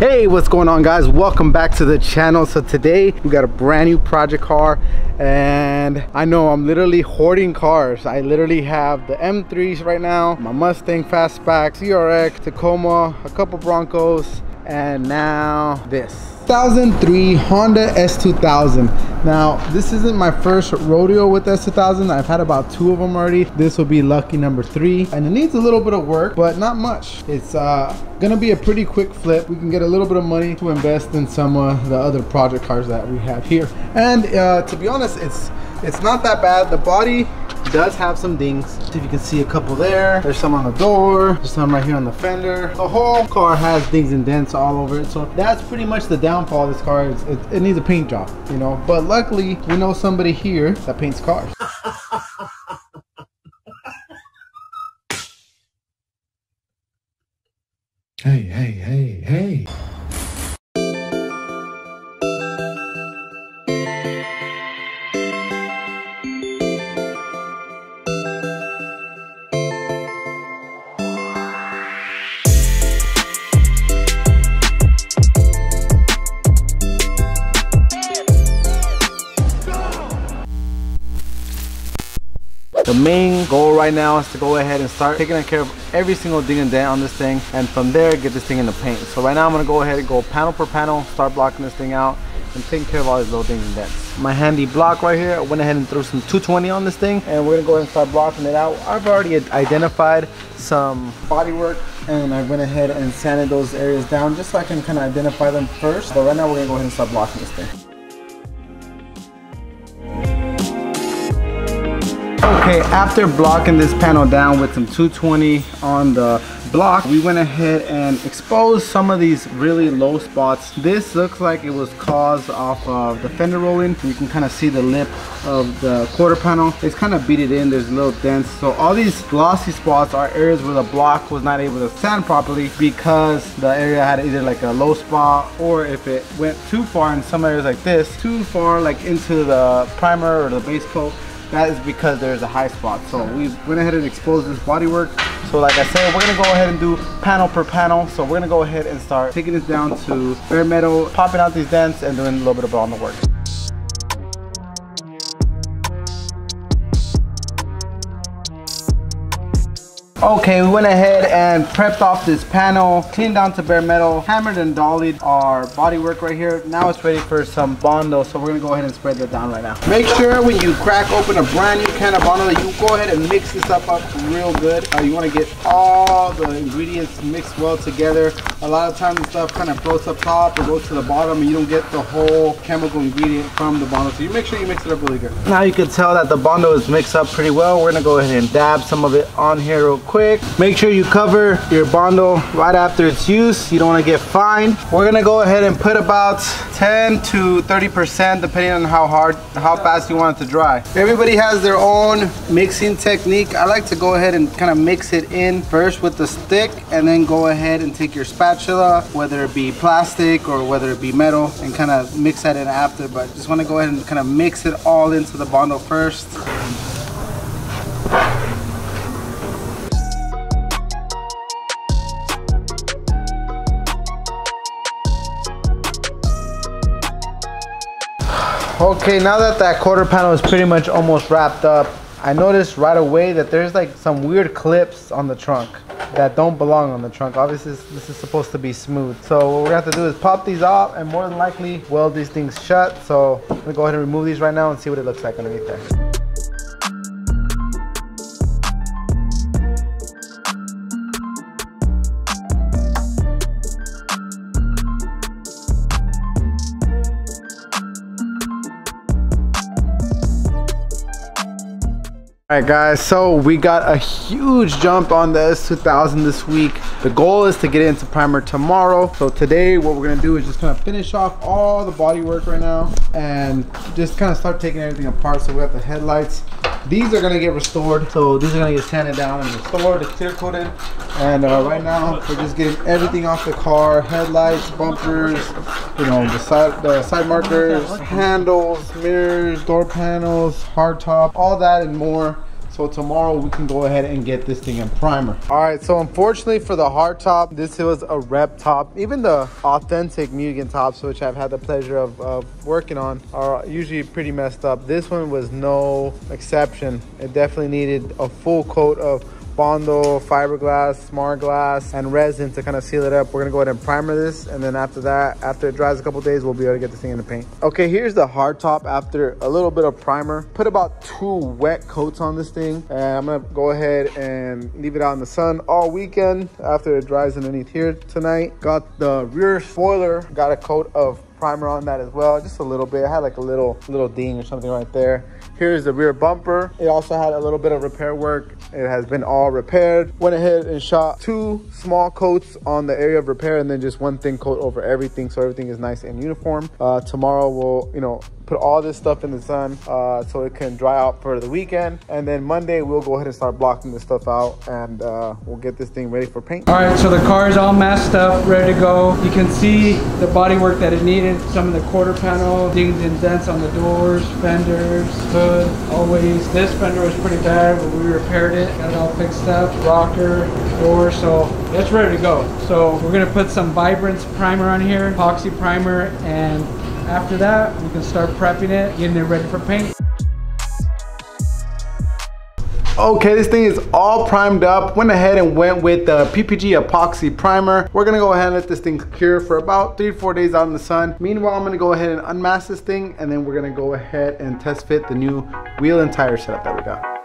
Hey, what's going on guys? Welcome back to the channel. So today we got a brand new project car and I know I'm literally hoarding cars. I literally have the M3s right now, my Mustang Fastback, CRX, Tacoma, a couple Broncos, and now this. 2003 Honda S2000. Now, this isn't my first rodeo with S2000. I've had about two of them already. This will be lucky number three. And it needs a little bit of work, but not much. It's uh, gonna be a pretty quick flip. We can get a little bit of money to invest in some of the other project cars that we have here. And uh, to be honest, it's it's not that bad. The body does have some dings. If you can see a couple there. There's some on the door. There's some right here on the fender. The whole car has dings and dents all over it. So that's pretty much the downfall of this car. It, it needs a paint job, you know. But luckily, we know somebody here that paints cars. Hey, hey, hey, hey. Now is to go ahead and start taking care of every single ding and dent on this thing and from there get this thing in the paint. So right now I'm gonna go ahead and go panel per panel, start blocking this thing out and taking care of all these little dings and dents. My handy block right here, I went ahead and threw some 220 on this thing and we're gonna go ahead and start blocking it out. I've already identified some body work and I went ahead and sanded those areas down just so I can kind of identify them first. But right now we're gonna go ahead and start blocking this thing. Okay, after blocking this panel down with some 220 on the block, we went ahead and exposed some of these really low spots. This looks like it was caused off of the fender rolling. You can kind of see the lip of the quarter panel. It's kind of beat it in, there's a little dents. So all these glossy spots are areas where the block was not able to sand properly because the area had either like a low spot or if it went too far in some areas like this, too far like into the primer or the base coat, that is because there's a high spot. So we went ahead and exposed this bodywork. So like I said, we're gonna go ahead and do panel per panel. So we're gonna go ahead and start taking this down to bare metal, popping out these dents and doing a little bit of on the work. Okay, we went ahead and prepped off this panel, cleaned down to bare metal, hammered and dollied our bodywork right here. Now it's ready for some Bondo, so we're gonna go ahead and spread that down right now. Make sure when you crack open a brand new can of Bondo you go ahead and mix this up, up real good. Uh, you wanna get all the ingredients mixed well together. A lot of times stuff kind of floats up top or goes to the bottom and you don't get the whole chemical ingredient from the Bondo. So you make sure you mix it up really good. Now you can tell that the Bondo is mixed up pretty well. We're gonna go ahead and dab some of it on here real quick. Make sure you cover your Bondo right after its use. You don't want to get fined. We're gonna go ahead and put about 10 to 30% depending on how hard, how fast you want it to dry. Everybody has their own mixing technique. I like to go ahead and kind of mix it in first with the stick and then go ahead and take your spatula, whether it be plastic or whether it be metal and kind of mix that in after. But just want to go ahead and kind of mix it all into the Bondo first. Okay, now that that quarter panel is pretty much almost wrapped up, I noticed right away that there's like some weird clips on the trunk that don't belong on the trunk. Obviously, this is supposed to be smooth. So what we're gonna have to do is pop these off and more than likely weld these things shut. So I'm gonna go ahead and remove these right now and see what it looks like underneath there. Alright guys, so we got a huge jump on the S2000 this week. The goal is to get into primer tomorrow. So today what we're gonna do is just kind of finish off all the body work right now and just kind of start taking everything apart. So we got the headlights. These are gonna get restored. So these are gonna get sanded down and restored, clear coated. And uh, right now we're just getting everything off the car, headlights, bumpers, you know, the side, the side markers, handles, mirrors, door panels, hard top, all that and more. So tomorrow we can go ahead and get this thing in primer. All right, so unfortunately for the hard top, this was a rep top. Even the authentic Mugen tops, which I've had the pleasure of, of working on, are usually pretty messed up. This one was no exception. It definitely needed a full coat of Bondo, fiberglass, smart glass, and resin to kind of seal it up. We're gonna go ahead and primer this, and then after that, after it dries a couple days, we'll be able to get this thing in the paint. Okay, here's the hard top after a little bit of primer. Put about two wet coats on this thing, and I'm gonna go ahead and leave it out in the sun all weekend after it dries underneath here tonight. Got the rear spoiler, got a coat of primer on that as well, just a little bit. I had like a little little ding or something right there. Here's the rear bumper. It also had a little bit of repair work. It has been all repaired. Went ahead and shot two small coats on the area of repair and then just one thin coat over everything so everything is nice and uniform. Uh, tomorrow we'll, you know, put all this stuff in the sun uh, so it can dry out for the weekend. And then Monday, we'll go ahead and start blocking this stuff out and uh, we'll get this thing ready for paint. All right, so the car is all masked up, ready to go. You can see the body work that it needed. Some of the quarter panel, dings and dents on the doors, fenders, hood, always. This fender was pretty bad, but we repaired it, got it all fixed up. Rocker, door, so it's ready to go. So we're gonna put some Vibrance primer on here, epoxy primer, and after that, we can start prepping it, getting it ready for paint. Okay, this thing is all primed up. Went ahead and went with the PPG epoxy primer. We're gonna go ahead and let this thing cure for about three, four days out in the sun. Meanwhile, I'm gonna go ahead and unmask this thing and then we're gonna go ahead and test fit the new wheel and tire setup that we got.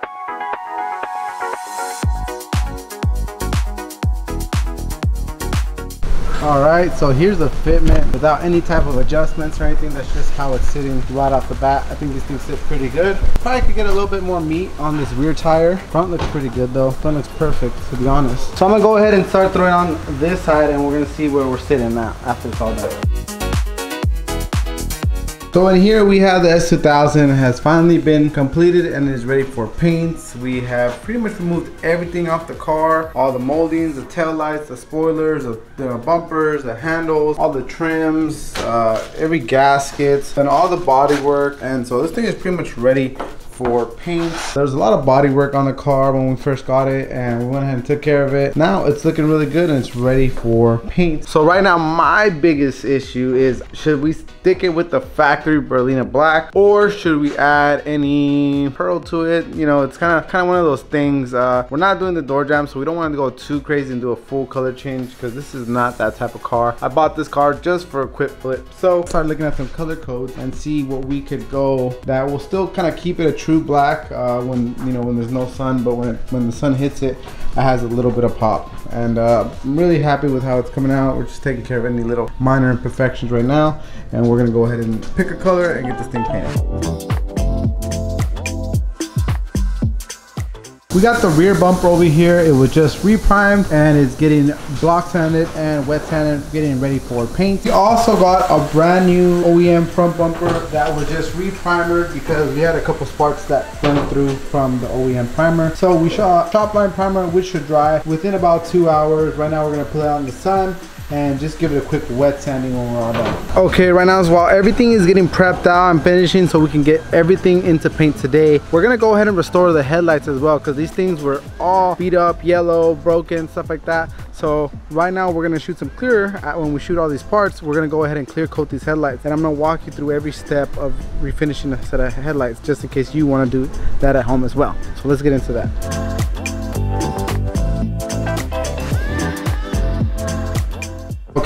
All right, so here's the fitment without any type of adjustments or anything. That's just how it's sitting right off the bat. I think these things sit pretty good. Probably could get a little bit more meat on this rear tire. Front looks pretty good though. Front looks perfect, to be honest. So I'm gonna go ahead and start throwing on this side and we're gonna see where we're sitting now after it's all done. So in here we have the S2000 has finally been completed and is ready for paints. We have pretty much removed everything off the car. All the moldings, the tail lights, the spoilers, the, the bumpers, the handles, all the trims, uh, every gaskets, and all the body work. And so this thing is pretty much ready for paint. There's a lot of body work on the car when we first got it and we went ahead and took care of it. Now it's looking really good and it's ready for paint. So right now my biggest issue is should we stick it with the factory Berlina black or should we add any pearl to it? You know, it's kind of kind of one of those things. Uh, we're not doing the door jam so we don't want to go too crazy and do a full color change because this is not that type of car. I bought this car just for a quick flip. So start looking at some color codes and see what we could go that will still kind of keep it a true black uh, when you know when there's no sun, but when it, when the sun hits it, it has a little bit of pop. And uh, I'm really happy with how it's coming out. We're just taking care of any little minor imperfections right now, and we're gonna go ahead and pick a color and get this thing painted. We got the rear bumper over here. It was just reprimed and it's getting block sanded and wet sanded, getting ready for paint. We also got a brand new OEM front bumper that was just reprimed because we had a couple sparks that went through from the OEM primer. So we shot top line primer, which should dry within about two hours. Right now we're gonna put it out in the sun and just give it a quick wet sanding when we're all done. Okay, right now as well, everything is getting prepped out and finishing so we can get everything into paint today. We're gonna go ahead and restore the headlights as well because these things were all beat up, yellow, broken, stuff like that. So right now we're gonna shoot some clear when we shoot all these parts. We're gonna go ahead and clear coat these headlights and I'm gonna walk you through every step of refinishing a set of headlights just in case you wanna do that at home as well. So let's get into that.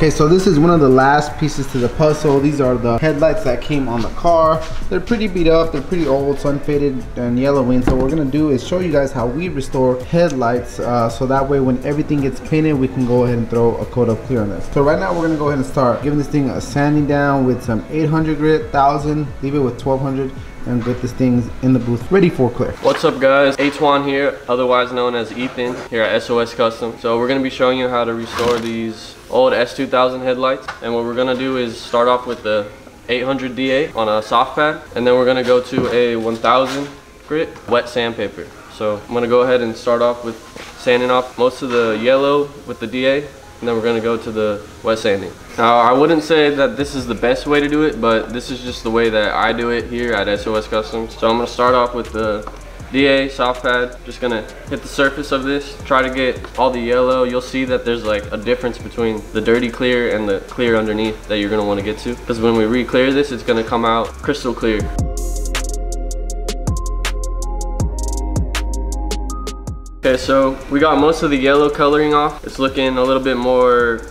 Okay, so this is one of the last pieces to the puzzle. These are the headlights that came on the car. They're pretty beat up, they're pretty old, sun faded and yellowing. So what we're gonna do is show you guys how we restore headlights uh, so that way when everything gets painted, we can go ahead and throw a coat of clear on this. So right now we're gonna go ahead and start giving this thing a sanding down with some 800 grit, 1000, leave it with 1200 and get this thing in the booth ready for clear. What's up guys, Atwan here, otherwise known as Ethan here at SOS Custom. So we're gonna be showing you how to restore these old S2000 headlights. And what we're gonna do is start off with the 800 DA on a soft pad, and then we're gonna go to a 1000 grit wet sandpaper. So I'm gonna go ahead and start off with sanding off most of the yellow with the DA, and then we're gonna go to the wet sanding. Now I wouldn't say that this is the best way to do it, but this is just the way that I do it here at SOS Customs. So I'm gonna start off with the DA soft pad, just gonna hit the surface of this, try to get all the yellow. You'll see that there's like a difference between the dirty clear and the clear underneath that you're gonna wanna get to. Because when we re-clear this, it's gonna come out crystal clear. Okay, so we got most of the yellow coloring off. It's looking a little bit more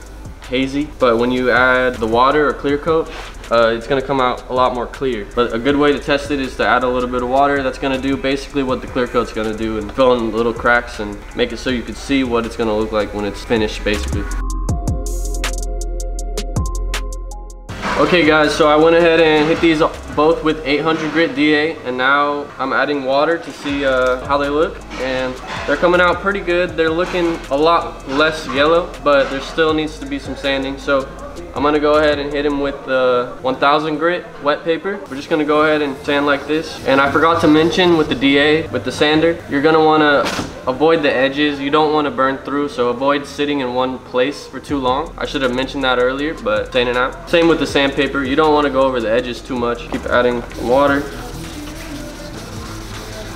hazy, but when you add the water or clear coat, uh, it's gonna come out a lot more clear. But a good way to test it is to add a little bit of water. That's gonna do basically what the clear coat's gonna do and fill in little cracks and make it so you can see what it's gonna look like when it's finished basically. Okay guys, so I went ahead and hit these both with 800 grit DA and now I'm adding water to see uh, how they look and they're coming out pretty good. They're looking a lot less yellow, but there still needs to be some sanding. So I'm gonna go ahead and hit him with the 1000 grit wet paper. We're just gonna go ahead and sand like this. And I forgot to mention with the DA, with the sander, you're gonna wanna avoid the edges. You don't wanna burn through, so avoid sitting in one place for too long. I should have mentioned that earlier, but saying it out. Same with the sandpaper. You don't wanna go over the edges too much. Keep adding water.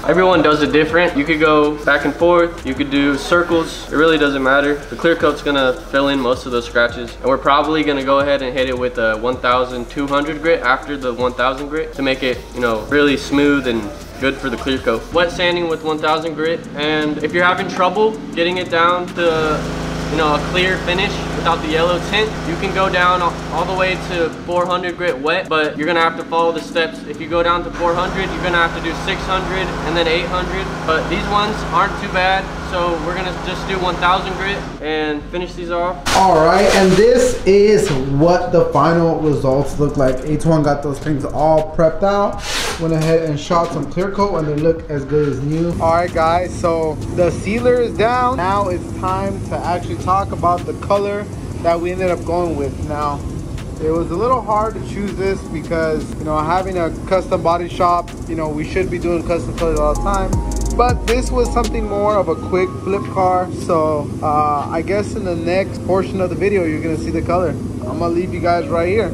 Everyone does it different. You could go back and forth. You could do circles. It really doesn't matter. The clear coat's gonna fill in most of those scratches. And we're probably gonna go ahead and hit it with a 1200 grit after the 1000 grit to make it, you know, really smooth and good for the clear coat. Wet sanding with 1000 grit. And if you're having trouble getting it down to you know, a clear finish without the yellow tint. You can go down all the way to 400 grit wet, but you're gonna have to follow the steps. If you go down to 400, you're gonna have to do 600 and then 800, but these ones aren't too bad. So we're gonna just do 1000 grit and finish these off. All right, and this is what the final results look like. H1 got those things all prepped out. Went ahead and shot some clear coat and they look as good as new. All right guys, so the sealer is down. Now it's time to actually talk about the color that we ended up going with. Now, it was a little hard to choose this because, you know, having a custom body shop, you know, we should be doing custom colors all the time but this was something more of a quick flip car so uh, I guess in the next portion of the video you're gonna see the color. I'm gonna leave you guys right here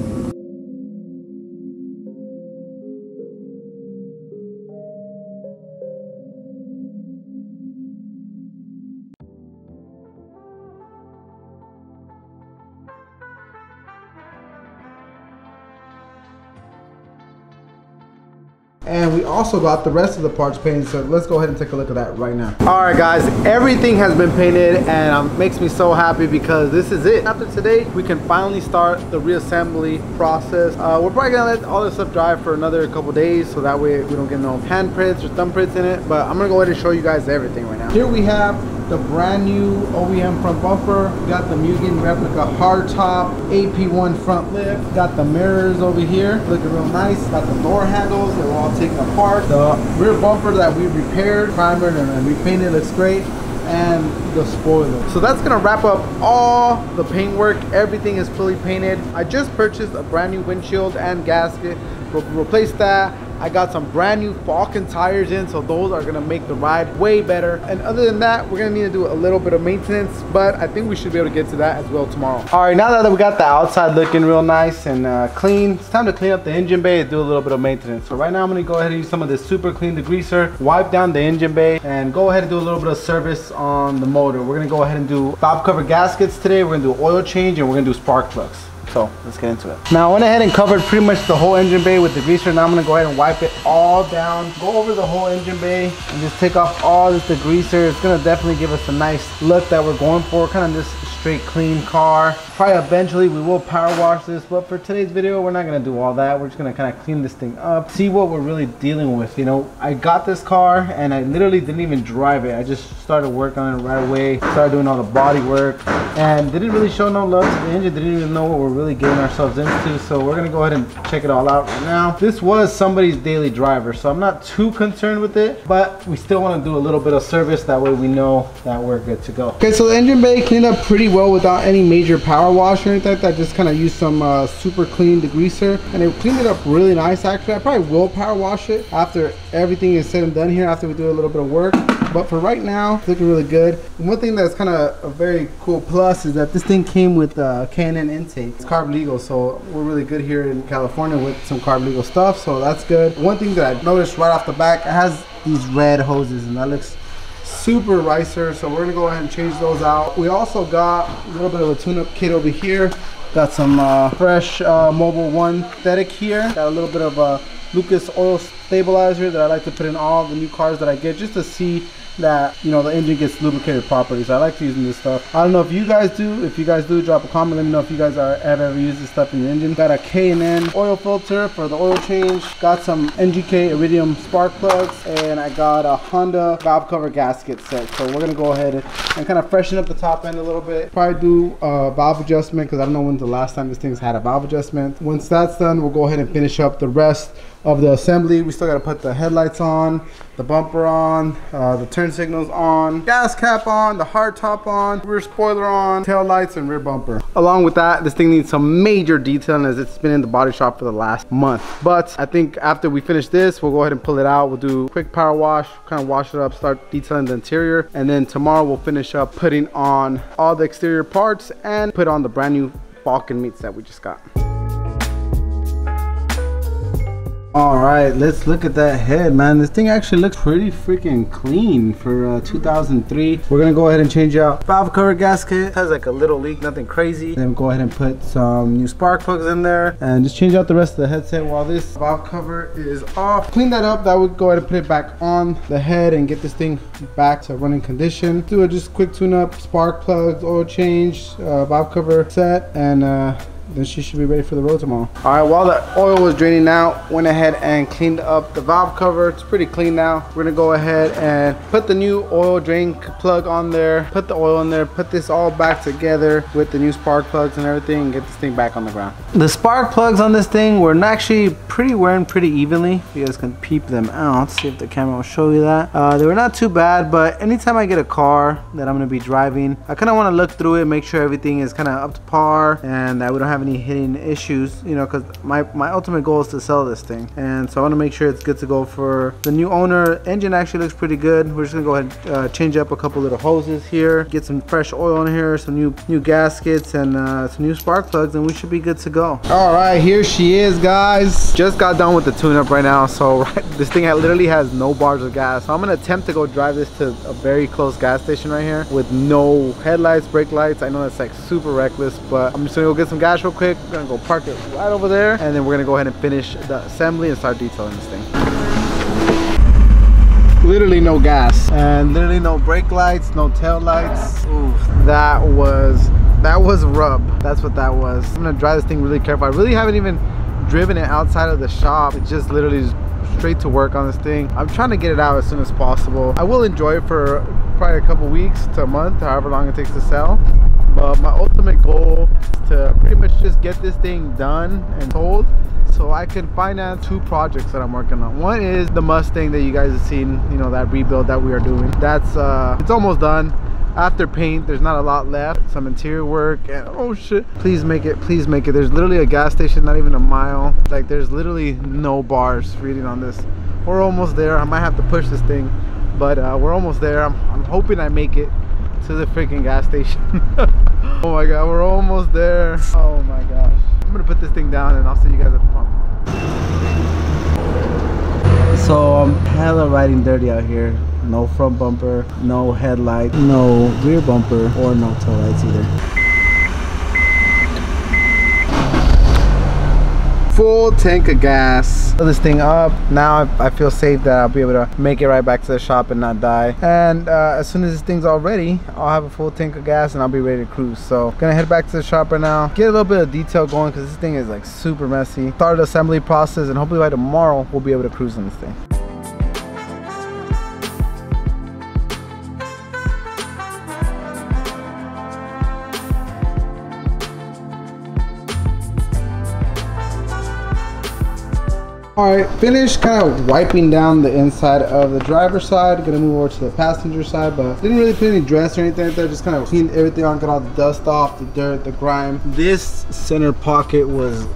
and we also got the rest of the parts painted so let's go ahead and take a look at that right now. All right guys everything has been painted and um, makes me so happy because this is it. After today we can finally start the reassembly process. Uh, we're probably gonna let all this stuff dry for another couple days so that way we don't get no handprints or thumbprints in it but i'm gonna go ahead and show you guys everything right now. Here we have the brand new OEM front bumper. Got the Mugen replica hardtop, AP1 front lip, Got the mirrors over here, looking real nice. Got the door handles, they were all taken apart. The rear bumper that we repaired, primered and repainted looks great and the spoiler. So that's gonna wrap up all the paint work. Everything is fully painted. I just purchased a brand new windshield and gasket. We'll replace that. I got some brand new Falken tires in, so those are gonna make the ride way better. And other than that, we're gonna need to do a little bit of maintenance, but I think we should be able to get to that as well tomorrow. All right, now that we got the outside looking real nice and uh, clean, it's time to clean up the engine bay and do a little bit of maintenance. So right now I'm gonna go ahead and use some of this super clean degreaser, wipe down the engine bay, and go ahead and do a little bit of service on the motor. We're gonna go ahead and do valve cover gaskets today. We're gonna do oil change and we're gonna do spark plugs. So let's get into it. Now I went ahead and covered pretty much the whole engine bay with the degreaser. Now I'm gonna go ahead and wipe it all down. Go over the whole engine bay and just take off all this degreaser. It's gonna definitely give us a nice look that we're going for. Kind of just straight clean car. Probably eventually we will power wash this, but for today's video, we're not gonna do all that. We're just gonna kind of clean this thing up, see what we're really dealing with. You know, I got this car and I literally didn't even drive it. I just started work on it right away, started doing all the body work and didn't really show no love to the engine, didn't even know what we're really getting ourselves into. So we're gonna go ahead and check it all out right now. This was somebody's daily driver, so I'm not too concerned with it, but we still wanna do a little bit of service. That way we know that we're good to go. Okay, so the engine bay cleaned up pretty well without any major power wash or anything like that. Just kind of used some uh, super clean degreaser and it cleaned it up really nice actually. I probably will power wash it after everything is said and done here, after we do a little bit of work. But for right now, it's looking really good. One thing that's kind of a very cool plus is that this thing came with uh, K&N intake. It's carb legal, so we're really good here in California with some carb legal stuff, so that's good. One thing that I noticed right off the back, it has these red hoses and that looks super ricer. So we're gonna go ahead and change those out. We also got a little bit of a tune-up kit over here. Got some uh, fresh uh, Mobil 1 Thetic here. Got a little bit of a Lucas oil stabilizer that I like to put in all the new cars that I get just to see that you know the engine gets lubricated properly. So i like using this stuff. I don't know if you guys do. If you guys do drop a comment. Let me know if you guys are have ever used this stuff in your engine. Got a k&n oil filter for the oil change. Got some ngk iridium spark plugs. And i got a honda valve cover gasket set. So we're gonna go ahead and, kind of freshen up the top end a little bit. Probably do a valve adjustment because i don't know when's the last time this thing's had a valve adjustment. Once that's done we'll go ahead and finish up the rest of the assembly. We still got to put the headlights on, the bumper on, uh, the turn signals on, gas cap on, the hard top on, rear spoiler on, tail lights and rear bumper. Along with that, this thing needs some major detailing as it's been in the body shop for the last month. But I think after we finish this, we'll go ahead and pull it out. We'll do quick power wash, kind of wash it up, start detailing the interior. And then tomorrow we'll finish up putting on all the exterior parts and put on the brand new Falken meats that we just got. All right, let's look at that head, man. This thing actually looks pretty freaking clean for uh, 2003. We're gonna go ahead and change out valve cover gasket. It has like a little leak, nothing crazy. Then go ahead and put some new spark plugs in there and just change out the rest of the headset while this valve cover is off. Clean that up. That would go ahead and put it back on the head and get this thing back to running condition. Do a just quick tune up, spark plugs, oil change, uh, valve cover set, and uh, then she should be ready for the road tomorrow. All right, while the oil was draining out, went ahead and cleaned up the valve cover. It's pretty clean now. We're gonna go ahead and put the new oil drain plug on there, put the oil in there, put this all back together with the new spark plugs and everything and get this thing back on the ground. The spark plugs on this thing were actually pretty wearing pretty evenly. You guys can peep them out, see if the camera will show you that. Uh, they were not too bad, but anytime I get a car that I'm gonna be driving, I kinda wanna look through it, make sure everything is kinda up to par and that we don't have any hitting issues, you know, because my, my ultimate goal is to sell this thing. And so I want to make sure it's good to go for the new owner. Engine actually looks pretty good. We're just going to go ahead and uh, change up a couple little hoses here, get some fresh oil in here, some new new gaskets and uh, some new spark plugs and we should be good to go. All right, here she is, guys. Just got done with the tune-up right now. So right, this thing literally has no bars of gas. So I'm going to attempt to go drive this to a very close gas station right here with no headlights, brake lights. I know that's like super reckless, but I'm just going to go get some gas real quick we're gonna go park it right over there and then we're gonna go ahead and finish the assembly and start detailing this thing. Literally no gas and literally no brake lights, no tail lights. Ooh, that was that was rub. That's what that was. I'm gonna drive this thing really careful. I really haven't even driven it outside of the shop. It just literally just straight to work on this thing. I'm trying to get it out as soon as possible. I will enjoy it for probably a couple weeks to a month, however long it takes to sell but my ultimate goal is to pretty much just get this thing done and sold so I can finance two projects that I'm working on. One is the Mustang that you guys have seen, you know, that rebuild that we are doing. That's, uh, it's almost done. After paint, there's not a lot left. Some interior work and oh shit. Please make it, please make it. There's literally a gas station, not even a mile. Like there's literally no bars reading on this. We're almost there. I might have to push this thing, but uh, we're almost there. I'm, I'm hoping I make it to the freaking gas station. oh my god, we're almost there. Oh my gosh. I'm gonna put this thing down and I'll see you guys at the pump. So I'm hella riding dirty out here. No front bumper, no headlight, no rear bumper, or no tail lights either. Full tank of gas. Fill this thing up. Now I, feel safe that i'll be able to make it right back to the shop and not die. And uh, as soon as this thing's all ready i'll have a full tank of gas and i'll be ready to cruise. So gonna head back to the shop right now. Get a little bit of detail going because this thing is like super messy. Start the assembly process and hopefully by tomorrow we'll be able to cruise on this thing All right, finished kind of wiping down the inside of the driver's side. Gonna move over to the passenger side, but didn't really put any dress or anything like that. Just kind of cleaned everything on, got all the dust off, the dirt, the grime. This center pocket was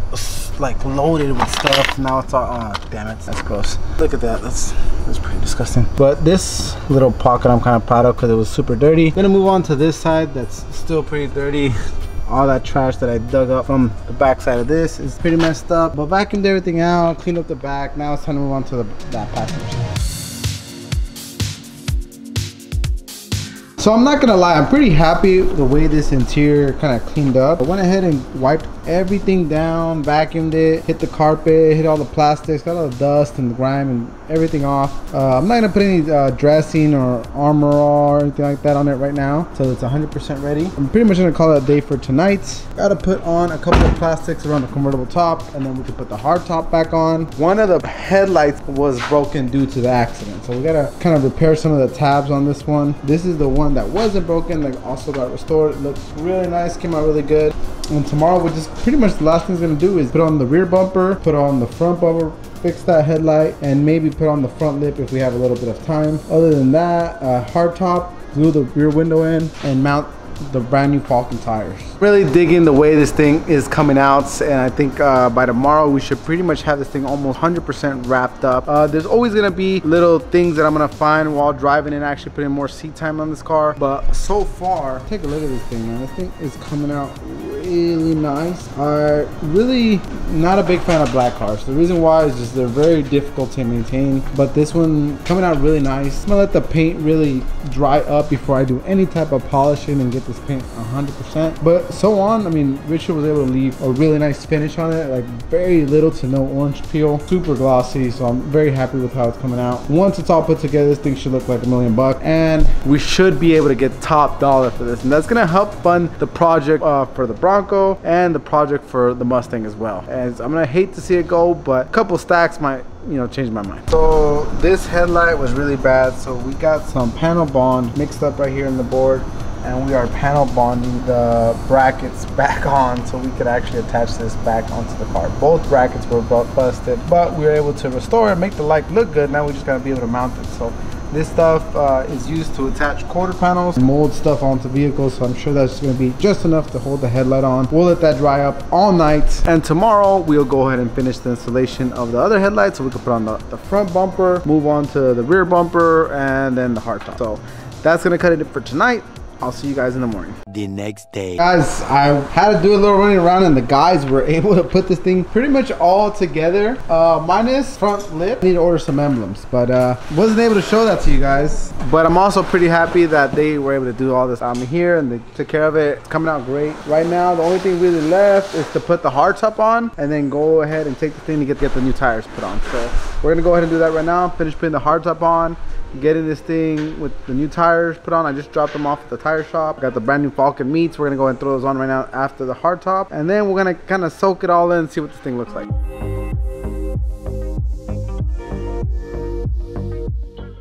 like loaded with stuff. Now it's all, oh, damn it, that's gross. Look at that, that's, that's pretty disgusting. But this little pocket I'm kind of proud of because it was super dirty. Gonna move on to this side that's still pretty dirty all that trash that I dug up from the back side of this is pretty messed up. But vacuumed everything out, cleaned up the back. Now it's time to move on to the, that passenger So I'm not gonna lie, I'm pretty happy the way this interior kind of cleaned up. I went ahead and wiped everything down, vacuumed it, hit the carpet, hit all the plastics, got all the dust and the grime and everything off. Uh, I'm not gonna put any uh, dressing or armor or anything like that on it right now. So it's 100% ready. I'm pretty much gonna call it a day for tonight. Gotta put on a couple of plastics around the convertible top and then we can put the hard top back on. One of the headlights was broken due to the accident. So we gotta kind of repair some of the tabs on this one. This is the one that wasn't broken, that also got restored. It looks really nice, came out really good. And tomorrow we're just pretty much the last thing we're gonna do is put on the rear bumper, put on the front bumper, fix that headlight, and maybe put on the front lip if we have a little bit of time. Other than that, uh, hard top, glue the rear window in, and mount the brand new Falken tires. Really digging the way this thing is coming out and I think uh, by tomorrow we should pretty much have this thing almost 100% wrapped up. Uh, there's always gonna be little things that I'm gonna find while driving and actually putting more seat time on this car but so far, take a look at this thing man. This thing is coming out really nice. I really not a big fan of black cars. The reason why is just they're very difficult to maintain but this one coming out really nice. I'm gonna let the paint really dry up before I do any type of polishing and get this paint 100%. But so on, I mean, Richard was able to leave a really nice finish on it, like very little to no orange peel, super glossy. So I'm very happy with how it's coming out. Once it's all put together, this thing should look like a million bucks. And we should be able to get top dollar for this. And that's gonna help fund the project uh, for the Bronco and the project for the Mustang as well. And I'm gonna hate to see it go, but a couple stacks might you know change my mind so this headlight was really bad so we got some panel bond mixed up right here in the board and we are panel bonding the brackets back on so we could actually attach this back onto the car. Both brackets were busted but we were able to restore it make the light look good. Now we just gotta be able to mount it. So this stuff uh, is used to attach quarter panels mold stuff onto vehicles. So i'm sure that's going to be just enough to hold the headlight on. We'll let that dry up all night. And tomorrow we'll go ahead and finish the installation of the other headlights so we can put on the, the front bumper move on to the rear bumper and then the hardtop. So that's going to cut it for tonight I'll see you guys in the morning. The next day. Guys, I had to do a little running around and the guys were able to put this thing pretty much all together. Uh, minus front lip. I need to order some emblems, but uh, wasn't able to show that to you guys. But I'm also pretty happy that they were able to do all this. I'm here and they took care of it. It's coming out great. Right now, the only thing really left is to put the hard top on and then go ahead and take the thing to get, get the new tires put on. So we're gonna go ahead and do that right now. Finish putting the hard top on getting this thing with the new tires put on. I just dropped them off at the tire shop. Got the brand new Falken meats. We're gonna go and throw those on right now after the hard top. And then we're gonna kind of soak it all in and see what this thing looks like.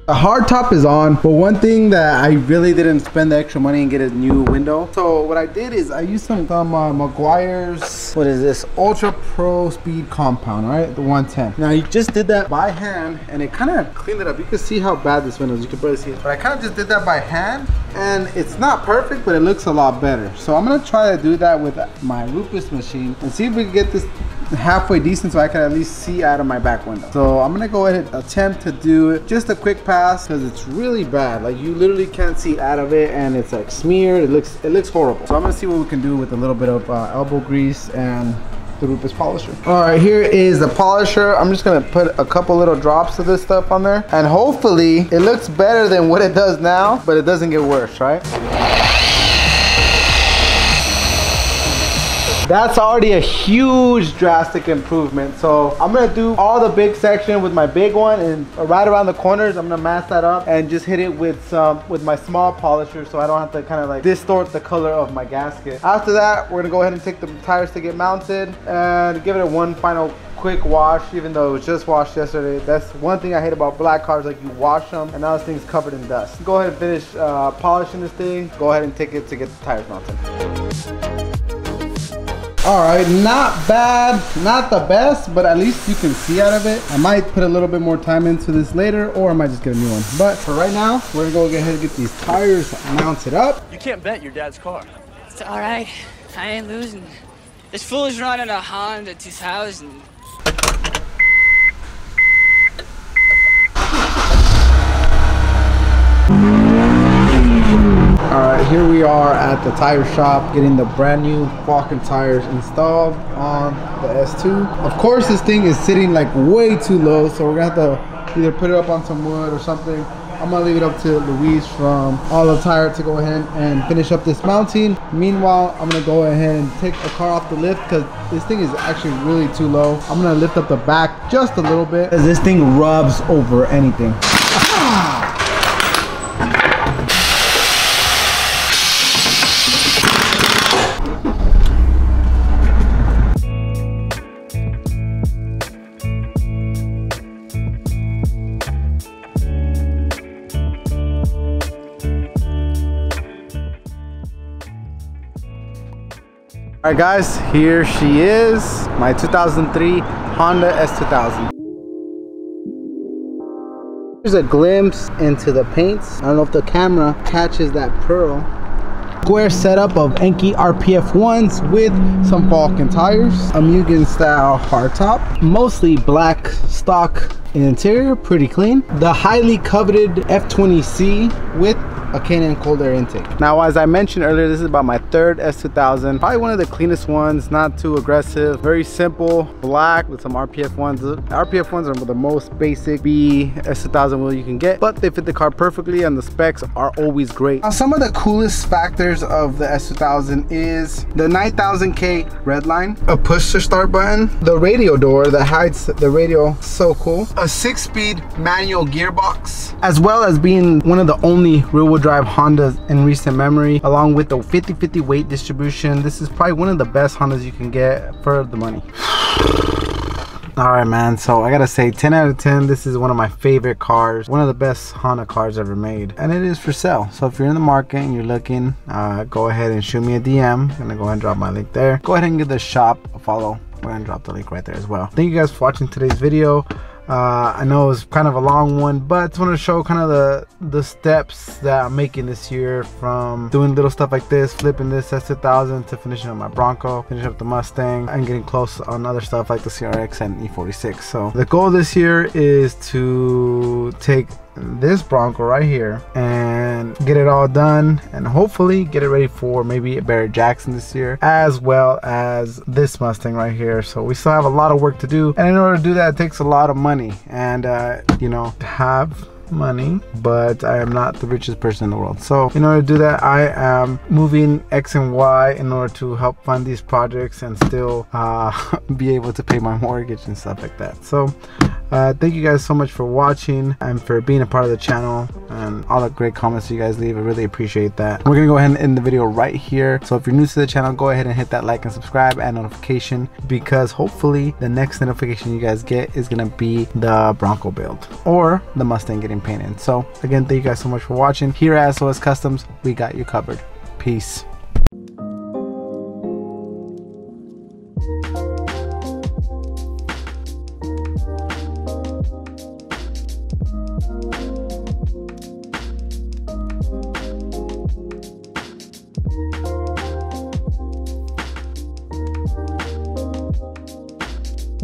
The hard top is on, but one thing that I really didn't spend the extra money and get a new window. So what I did is I used some, some uh, Meguiar's, what is this? Ultra Pro Speed Compound, right? The 110. Now you just did that by hand and it kind of cleaned it up. You can see how bad this window is. You can barely see it. But I kind of just did that by hand and it's not perfect, but it looks a lot better. So I'm gonna try to do that with my Rupes machine and see if we can get this halfway decent so I can at least see out of my back window. So I'm gonna go ahead and attempt to do just a quick pass because it's really bad. Like you literally can't see out of it and it's like smeared. It looks it looks horrible. So I'm gonna see what we can do with a little bit of uh, elbow grease and the Rupes polisher. All right, here is the polisher. I'm just gonna put a couple little drops of this stuff on there and hopefully it looks better than what it does now, but it doesn't get worse, right? That's already a huge drastic improvement. So I'm gonna do all the big section with my big one and right around the corners, I'm gonna mask that up and just hit it with some, with my small polisher so I don't have to kind of like distort the color of my gasket. After that, we're gonna go ahead and take the tires to get mounted and give it a one final quick wash even though it was just washed yesterday that's one thing i hate about black cars like you wash them and now this thing's covered in dust go ahead and finish uh, polishing this thing go ahead and take it to get the tires mounted all right, not bad, not the best, but at least you can see out of it. I might put a little bit more time into this later, or I might just get a new one. But for right now, we're gonna go ahead and get these tires mounted up. You can't bet your dad's car. It's all right. I ain't losing. This fool is running a Honda 2000. All right, here we are at the tire shop getting the brand new Falken tires installed on the S2. Of course, this thing is sitting like way too low, so we're gonna have to either put it up on some wood or something. I'm gonna leave it up to Luis from Olive Tire to go ahead and finish up this mounting. Meanwhile, I'm gonna go ahead and take the car off the lift because this thing is actually really too low. I'm gonna lift up the back just a little bit as this thing rubs over anything. All right guys, here she is, my 2003 Honda S2000. Here's a glimpse into the paints. I don't know if the camera catches that pearl. Square setup of Enkei RPF ones with some Falken tires, a Mugen style hardtop, mostly black stock interior, pretty clean. The highly coveted F20C with a K&N cold air intake. Now, as I mentioned earlier, this is about my third S2000. Probably one of the cleanest ones, not too aggressive. Very simple, black with some RPF ones. The RPF ones are the most basic B S2000 wheel you can get, but they fit the car perfectly and the specs are always great. Now, some of the coolest factors of the S2000 is the 9000K red line, a push to start button, the radio door that hides the radio, so cool, a six speed manual gearbox, as well as being one of the only rear wheel drive Hondas in recent memory, along with the 50-50 weight distribution. This is probably one of the best Hondas you can get for the money. all right man so i gotta say 10 out of 10 this is one of my favorite cars. One of the best honda cars ever made. And it is for sale. So if you're in the market and you're looking uh, go ahead and shoot me a dm i'm gonna go ahead and drop my link there. Go ahead and give the shop a follow. We're gonna drop the link right there as well. Thank you guys for watching today's video uh, I know it was kind of a long one, but I just want to show kind of the the steps that I'm making this year from doing little stuff like this, flipping this S2000 to finishing up my Bronco, finishing up the Mustang, and getting close on other stuff like the CRX and E46. So the goal this year is to take this Bronco right here and get it all done and hopefully get it ready for maybe Barrett Jackson this year as well as this Mustang right here. So we still have a lot of work to do. And in order to do that it takes a lot of money and uh, you know have money but I am not the richest person in the world. So in order to do that I am moving X and Y in order to help fund these projects and still uh, be able to pay my mortgage and stuff like that. So uh, thank you guys so much for watching and for being a part of the channel and all the great comments you guys leave. I really appreciate that. We're gonna go ahead and end the video right here. So if you're new to the channel go ahead and hit that like and subscribe and notification because hopefully the next notification you guys get is gonna be the Bronco build or the Mustang getting painted. So again thank you guys so much for watching. Here at SOS Customs we got you covered. Peace